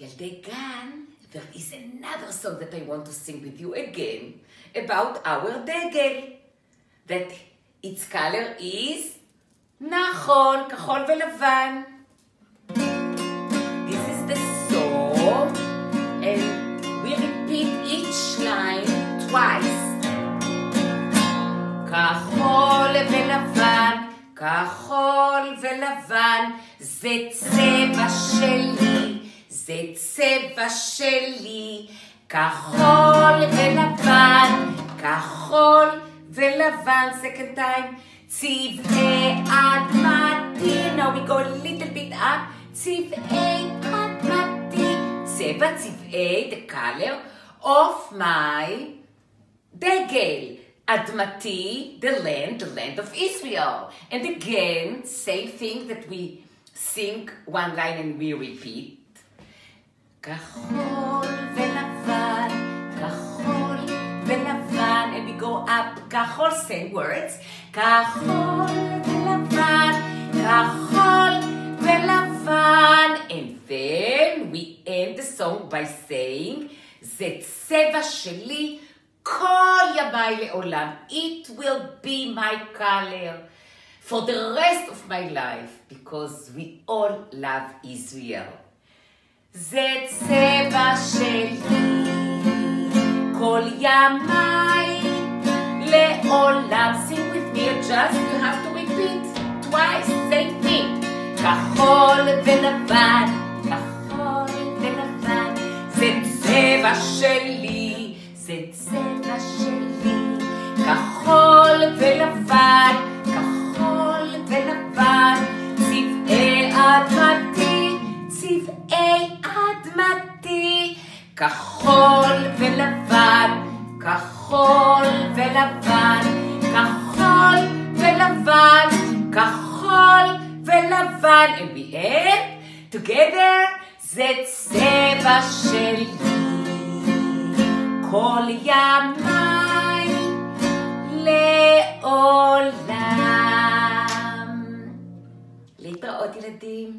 ילדי גן, there is another song that I want to sing with you again about our דגל. That its color is, נכון, כחול ולבן. This is the song, and we repeat each line twice. כחול ולבן, כחול ולבן, זה צבע שלי, זה צבע שלי. כחול ולבן, כחול ולבן, second time. צבעי אדמתי, now we go a little bit up. צבעי אדמתי, צבע צבעי, the color of my דגל. אדמתי, the land, the land of Israel. And again, same thing that we sing one line and we repeat. כחול ולבן, כחול ולבן, and we go up, כחול, same words. כחול ולבן, כחול ולבן. And then we end the song by saying, זה צבע שלי כל ימיי לעולם. It will be my color for the rest of my life, because we all love Israel. זה צבע שלי כל ימיי לעולם. Sing with me, just you have to repeat twice, same thing. כחול ולבן, כחול ולבן, זה צבע שלי, זה צבע שלי. כחול ולבן, כחול ולבן, צבעי צבעי אדמתי. כחול ולבן, כחול ולבן, כחול ולבן, כחול ולבן. And we end together, זה צבע שלי. כל ימיי לעולם. להתראות ילדים.